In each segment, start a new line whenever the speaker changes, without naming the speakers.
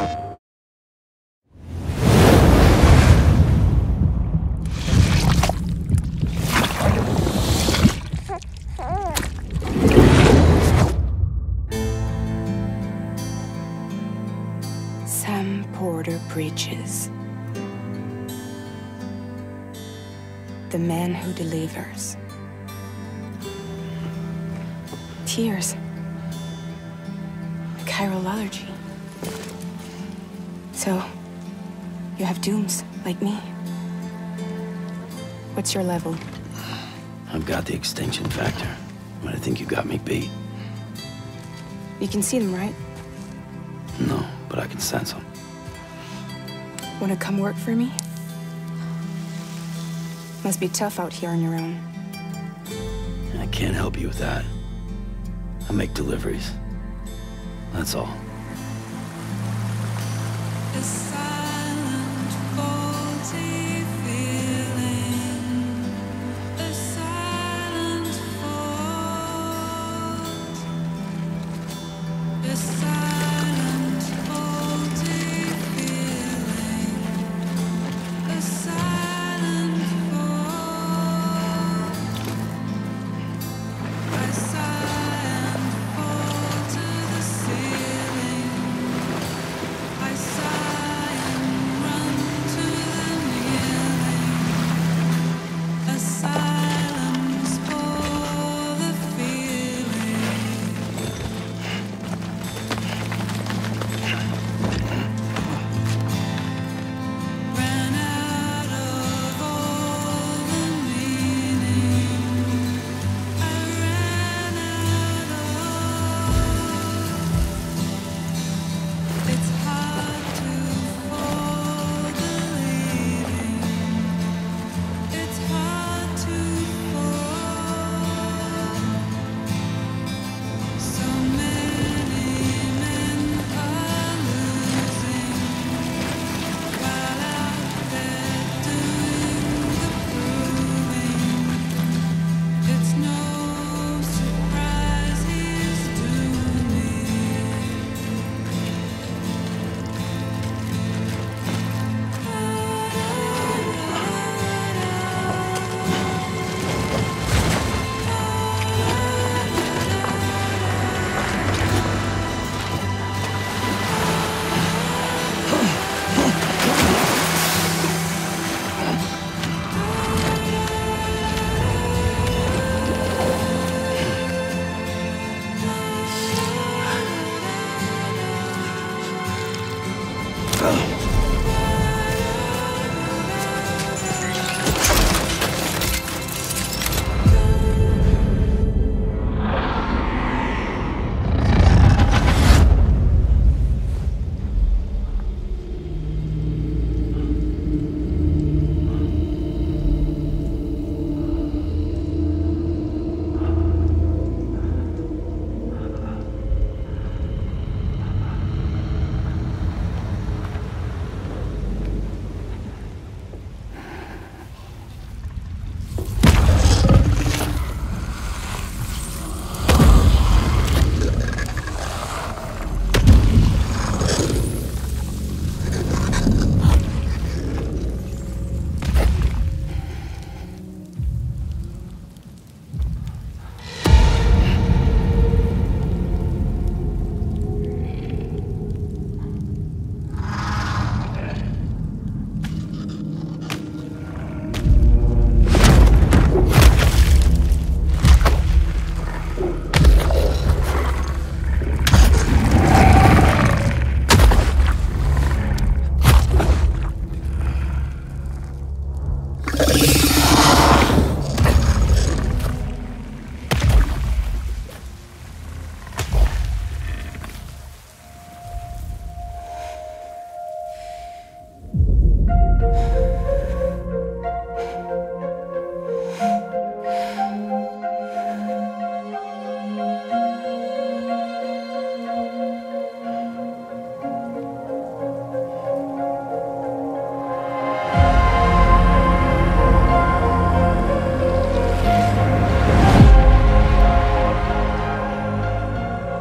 Sam Porter Bridges. The man who delivers. Tears. Chiral allergy. So, you have dooms, like me. What's your level?
I've got the extinction factor, but I think you got me beat.
You can see them, right?
No, but I can sense them.
Wanna come work for me? Must be tough out here on your own.
I can't help you with that. I make deliveries. That's all.
A silent,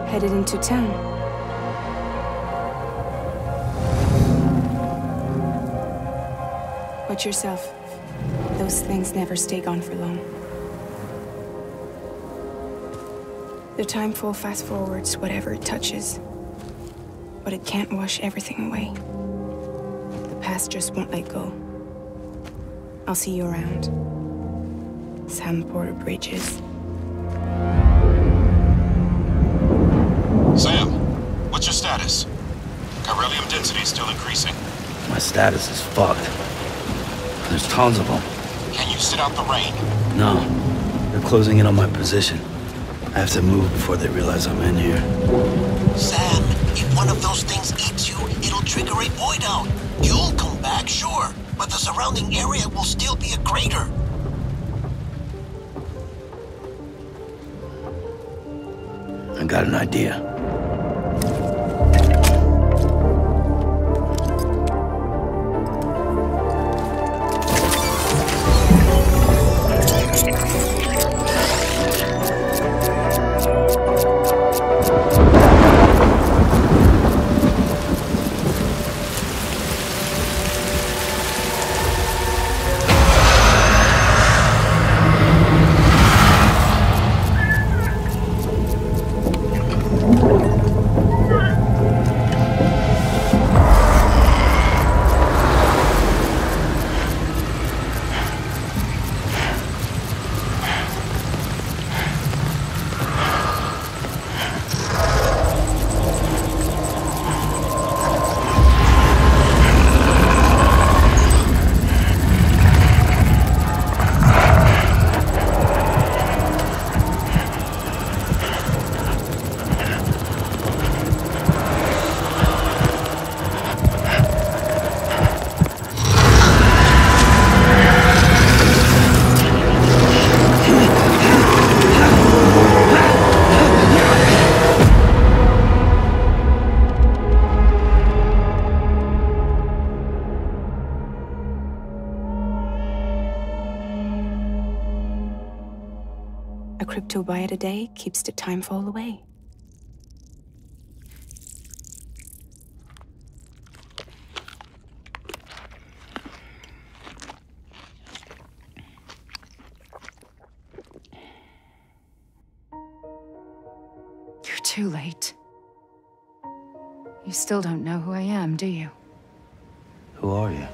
headed into town. Watch yourself. Those things never stay gone for long. The timefall fast forwards whatever it touches, but it can't wash everything away. The past just won't let go. I'll see you around. Sam Porter Bridges.
Status? Chiralium density is still increasing.
My status is fucked. There's tons of them.
Can you sit out the rain?
No, they're closing in on my position. I have to move before they realize I'm in here.
Sam, if one of those things eats you, it'll trigger a void out. You'll come back, sure, but the surrounding area will still be a crater.
I got an idea.
Crypto byte a day keeps the timefall away.
You're too late. You still don't know who I am, do you?
Who are you?